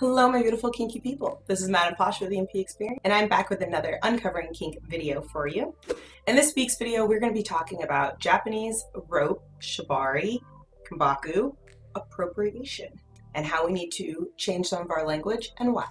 Hello, my beautiful kinky people. This is Madame Posh with the MP Experience, and I'm back with another Uncovering Kink video for you. In this week's video, we're going to be talking about Japanese rope, shibari, kinbaku, appropriation, and how we need to change some of our language and why.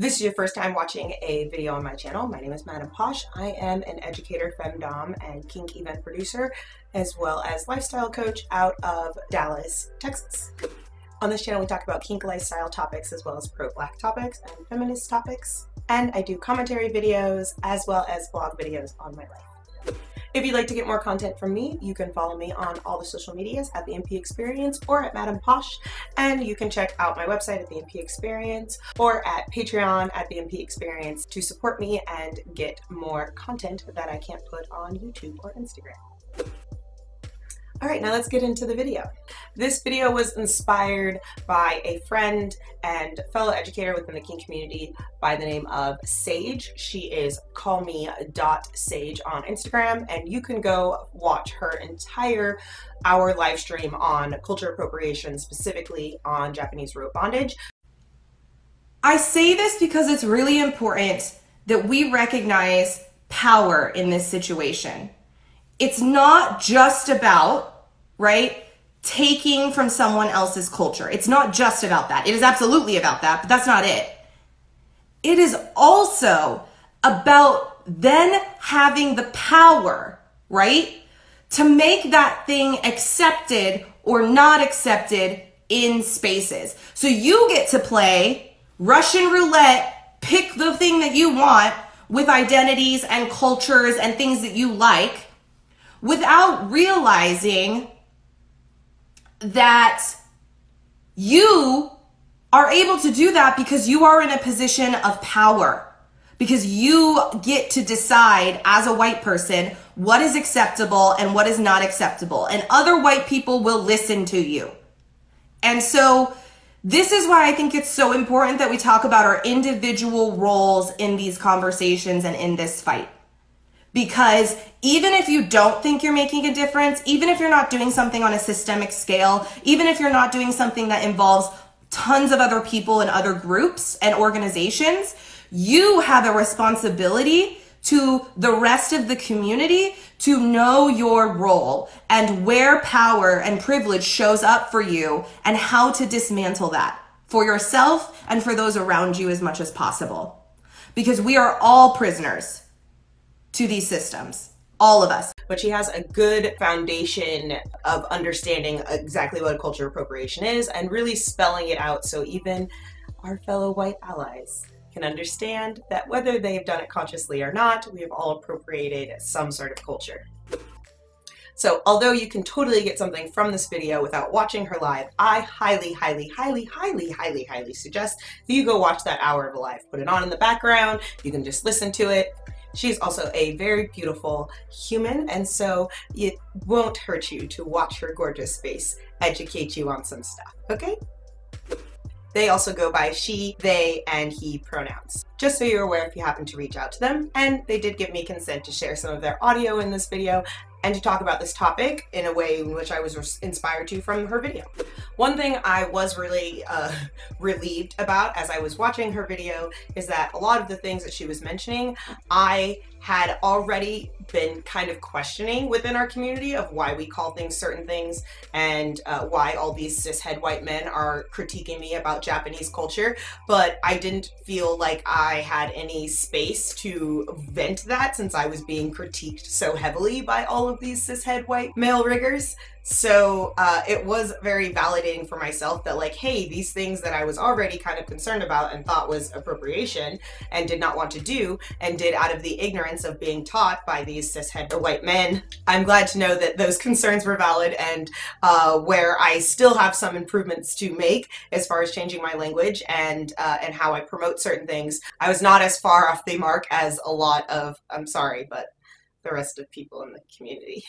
This is your first time watching a video on my channel, my name is Madame Posh. I am an educator, femdom, and kink event producer, as well as lifestyle coach out of Dallas, Texas. On this channel, we talk about kink lifestyle topics as well as pro-black topics and feminist topics. And I do commentary videos as well as blog videos on my life. If you'd like to get more content from me, you can follow me on all the social medias at the MP Experience or at Madame Posh. And you can check out my website at the MP Experience or at Patreon at the MP Experience to support me and get more content that I can't put on YouTube or Instagram. All right, now let's get into the video. This video was inspired by a friend and fellow educator within the kink community by the name of Sage. She is callme.sage on Instagram, and you can go watch her entire hour live stream on culture appropriation, specifically on Japanese rope bondage. I say this because it's really important that we recognize power in this situation it's not just about, right, taking from someone else's culture. It's not just about that. It is absolutely about that, but that's not it. It is also about then having the power, right, to make that thing accepted or not accepted in spaces. So you get to play Russian roulette, pick the thing that you want with identities and cultures and things that you like without realizing that you are able to do that because you are in a position of power. Because you get to decide as a white person what is acceptable and what is not acceptable. And other white people will listen to you. And so, this is why I think it's so important that we talk about our individual roles in these conversations and in this fight because even if you don't think you're making a difference, even if you're not doing something on a systemic scale, even if you're not doing something that involves tons of other people and other groups and organizations, you have a responsibility to the rest of the community to know your role and where power and privilege shows up for you and how to dismantle that for yourself and for those around you as much as possible. Because we are all prisoners to these systems all of us. But she has a good foundation of understanding exactly what culture appropriation is and really spelling it out so even our fellow white allies can understand that whether they've done it consciously or not, we have all appropriated some sort of culture. So although you can totally get something from this video without watching her live, I highly, highly, highly, highly, highly, highly suggest that you go watch that hour of a live. Put it on in the background, you can just listen to it, She's also a very beautiful human, and so it won't hurt you to watch her gorgeous face educate you on some stuff, okay? They also go by she, they, and he pronouns. Just so you're aware if you happen to reach out to them. And they did give me consent to share some of their audio in this video and to talk about this topic in a way in which I was inspired to from her video. One thing I was really uh, relieved about as I was watching her video is that a lot of the things that she was mentioning, I had already been kind of questioning within our community of why we call things certain things and uh, why all these cishet white men are critiquing me about Japanese culture. But I didn't feel like I had any space to vent that since I was being critiqued so heavily by all of these cishet white male riggers. So uh, it was very validating for myself that, like, hey, these things that I was already kind of concerned about and thought was appropriation and did not want to do and did out of the ignorance of being taught by these cishet white men, I'm glad to know that those concerns were valid and uh, where I still have some improvements to make as far as changing my language and uh, and how I promote certain things. I was not as far off the mark as a lot of, I'm sorry, but the rest of people in the community.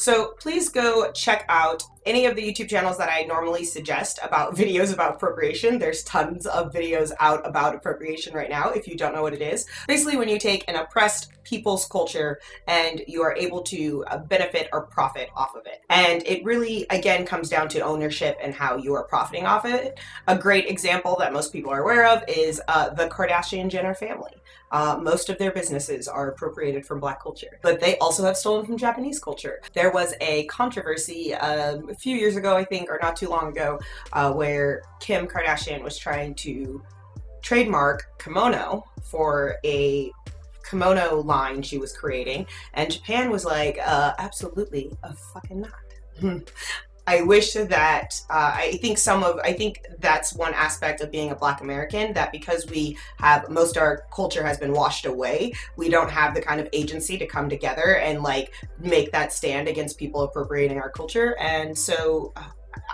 So please go check out any of the YouTube channels that I normally suggest about videos about appropriation. There's tons of videos out about appropriation right now if you don't know what it is. Basically, when you take an oppressed people's culture and you are able to uh, benefit or profit off of it. And it really, again, comes down to ownership and how you are profiting off of it. A great example that most people are aware of is uh, the Kardashian Jenner family. Uh, most of their businesses are appropriated from black culture, but they also have stolen from Japanese culture. There was a controversy um, a few years ago, I think, or not too long ago, uh, where Kim Kardashian was trying to trademark kimono for a kimono line she was creating, and Japan was like, uh, absolutely, a fucking not. I wish that uh, I think some of I think that's one aspect of being a Black American that because we have most our culture has been washed away, we don't have the kind of agency to come together and like make that stand against people appropriating our culture, and so. Uh,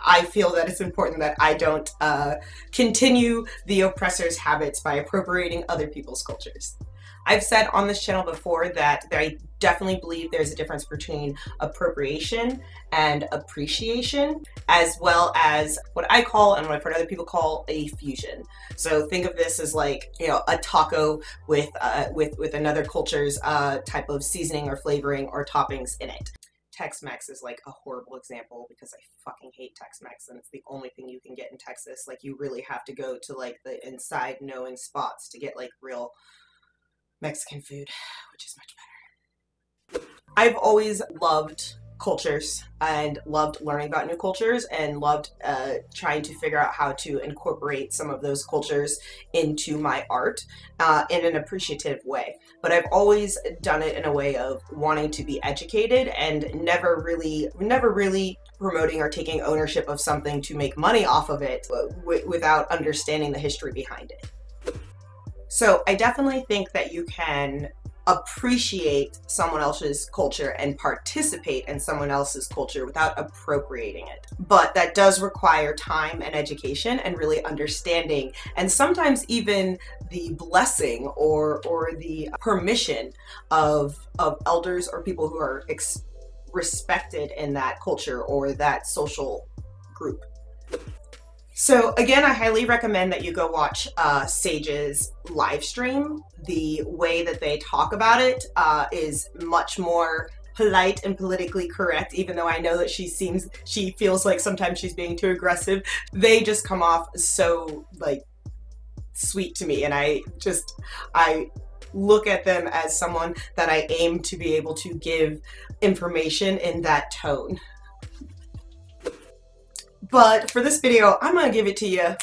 I feel that it's important that I don't uh, continue the oppressor's habits by appropriating other people's cultures. I've said on this channel before that I definitely believe there's a difference between appropriation and appreciation, as well as what I call and what I've heard other people call a fusion. So think of this as like you know a taco with uh, with with another culture's uh, type of seasoning or flavoring or toppings in it. Tex-Mex is like a horrible example because I fucking hate Tex-Mex and it's the only thing you can get in Texas. Like you really have to go to like the inside knowing spots to get like real Mexican food, which is much better. I've always loved cultures and loved learning about new cultures and loved uh, trying to figure out how to incorporate some of those cultures into my art uh, in an appreciative way. But I've always done it in a way of wanting to be educated and never really, never really promoting or taking ownership of something to make money off of it w- without understanding the history behind it. So I definitely think that you can appreciate someone else's culture and participate in someone else's culture without appropriating it. But that does require time and education and really understanding and sometimes even the blessing or or the permission of of elders or people who are ex- respected in that culture or that social group. So again, I highly recommend that you go watch uh, Sage's live stream. The way that they talk about it uh, is much more polite and politically correct even though i know that she seems she feels like sometimes she's being too aggressive they just come off so like sweet to me and i just i look at them as someone that i aim to be able to give information in that tone but for this video, I'm gonna give it to you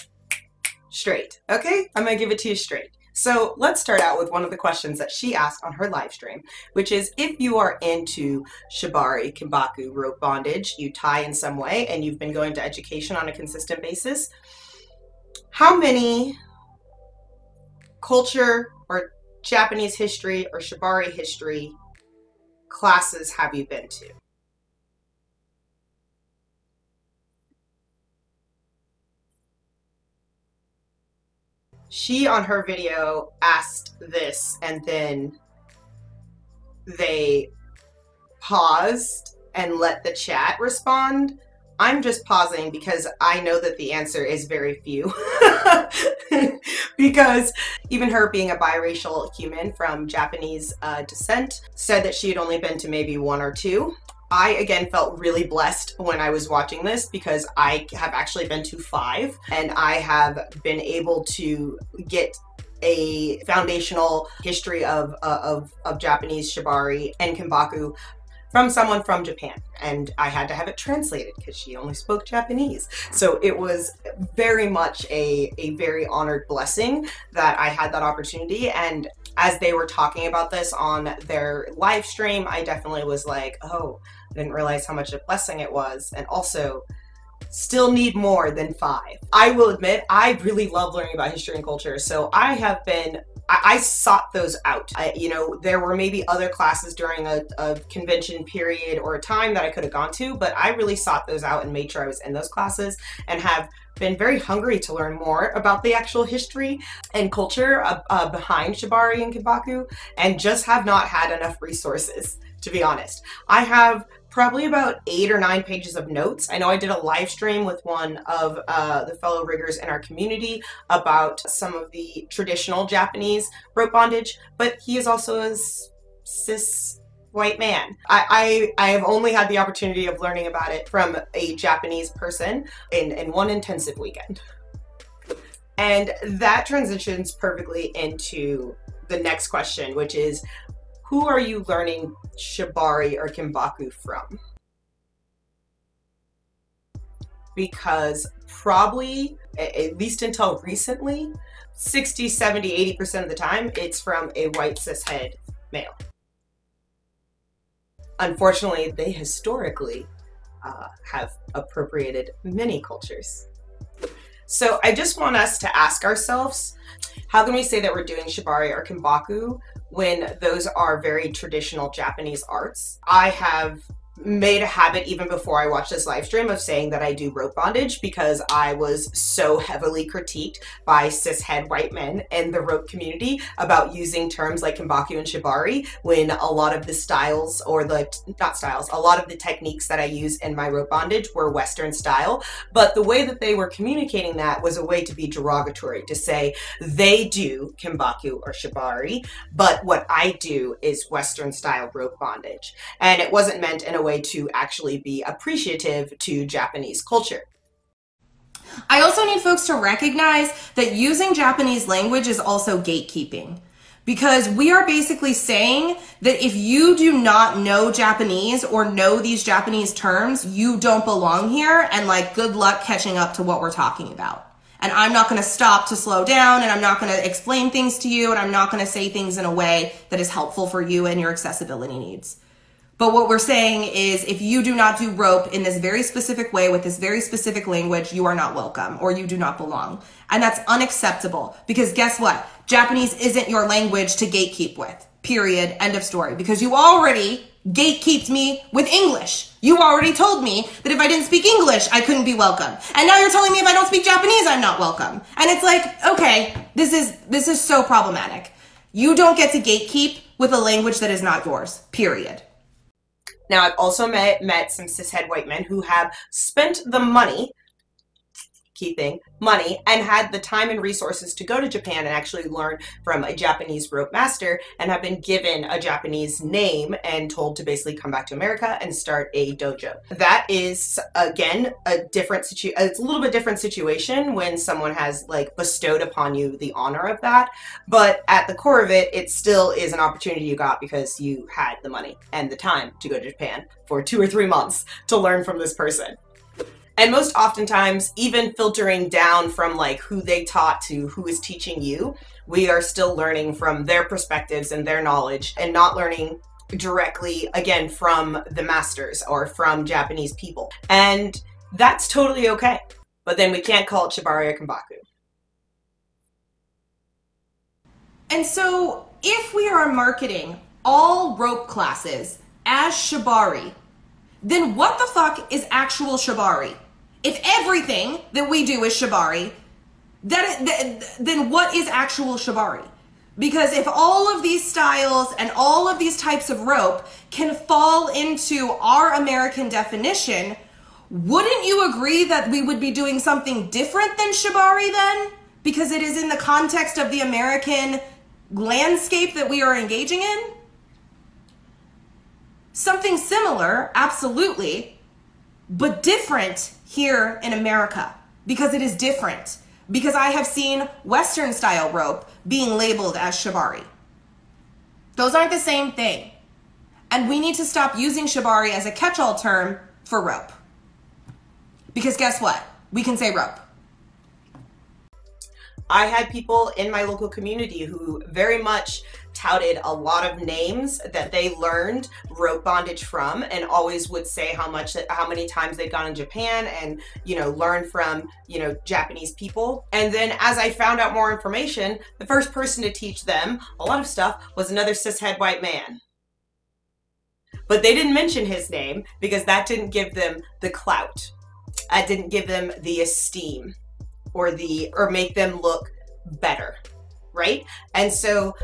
straight, okay? I'm gonna give it to you straight. So let's start out with one of the questions that she asked on her live stream, which is if you are into shibari, kinbaku, rope bondage, you tie in some way, and you've been going to education on a consistent basis, how many culture or Japanese history or shibari history classes have you been to? She on her video asked this and then they paused and let the chat respond. I'm just pausing because I know that the answer is very few. because even her being a biracial human from Japanese uh, descent said that she had only been to maybe one or two. I again felt really blessed when I was watching this because I have actually been to five and I have been able to get a foundational history of, uh, of, of Japanese shibari and kinbaku from someone from Japan. And I had to have it translated because she only spoke Japanese. So it was very much a, a very honored blessing that I had that opportunity. And as they were talking about this on their live stream, I definitely was like, oh, I didn't realize how much of a blessing it was. And also, still need more than five. I will admit, I really love learning about history and culture. So I have been I, I sought those out. I, you know, there were maybe other classes during a, a convention period or a time that I could have gone to, but I really sought those out and made sure I was in those classes and have been very hungry to learn more about the actual history and culture uh, uh, behind Shibari and Kinbaku, and just have not had enough resources, to be honest. I have probably about eight or nine pages of notes. I know I did a live stream with one of uh, the fellow riggers in our community about some of the traditional Japanese rope bondage, but he is also a cis white man. I, I, I have only had the opportunity of learning about it from a Japanese person in, in one intensive weekend. And that transitions perfectly into the next question, which is who are you learning shibari or kinbaku from? Because probably, at least until recently, 60, 70, 80% of the time, it's from a white cishet male. Unfortunately, they historically uh, have appropriated many cultures. So I just want us to ask ourselves, how can we say that we're doing shibari or kinbaku when those are very traditional Japanese arts? I have made a habit even before I watched this live stream of saying that I do rope bondage because I was so heavily critiqued by cishet white men in the rope community about using terms like kinbaku and shibari when a lot of the styles or the not styles, a lot of the techniques that I use in my rope bondage were Western style. But the way that they were communicating that was a way to be derogatory, to say they do kinbaku or shibari, but what I do is Western style rope bondage. And it wasn't meant in a way to actually be appreciative to Japanese culture. I also need folks to recognize that using Japanese language is also gatekeeping. Because we are basically saying that if you do not know Japanese or know these Japanese terms, you don't belong here and like good luck catching up to what we're talking about. And I'm not going to stop to slow down and I'm not going to explain things to you and I'm not going to say things in a way that is helpful for you and your accessibility needs. But what we're saying is if you do not do rope in this very specific way with this very specific language, you are not welcome or you do not belong. And that's unacceptable because guess what? Japanese isn't your language to gatekeep with. Period. End of story. Because you already gatekeeped me with English. You already told me that if I didn't speak English, I couldn't be welcome. And now you're telling me if I don't speak Japanese, I'm not welcome. And it's like, okay, this is this is so problematic. You don't get to gatekeep with a language that is not yours. Period. Now, I've also met, met some cishet white men who have spent the money keeping money and had the time and resources to go to Japan and actually learn from a Japanese rope master and have been given a Japanese name and told to basically come back to America and start a dojo. That is again a different situation. It's a little bit different situation when someone has like bestowed upon you the honor of that, but at the core of it, it still is an opportunity you got because you had the money and the time to go to Japan for two or three months to learn from this person and most oftentimes even filtering down from like who they taught to who is teaching you we are still learning from their perspectives and their knowledge and not learning directly again from the masters or from japanese people. And that's totally okay. But then we can't call it shibari or kinbaku and so if we are marketing all rope classes as shibari then what the fuck is actual shibari if everything that we do is shibari, then, then what is actual shibari? Because if all of these styles and all of these types of rope can fall into our American definition, wouldn't you agree that we would be doing something different than shibari then? Because it is in the context of the American landscape that we are engaging in? Something similar, absolutely, but different here in America because it is different. Because I have seen Western style rope being labeled as shibari. Those aren't the same thing. And we need to stop using shibari as a catch all term for rope. Because guess what? We can say rope. I had people in my local community who very much touted a lot of names that they learned rope bondage from and always would say how much how many times they'd gone in Japan and you know learned from you know Japanese people. And then as I found out more information the first person to teach them a lot of stuff was another cishet white man. But they didn't mention his name because that didn't give them the clout. That didn't give them the esteem or the or make them look better right? And so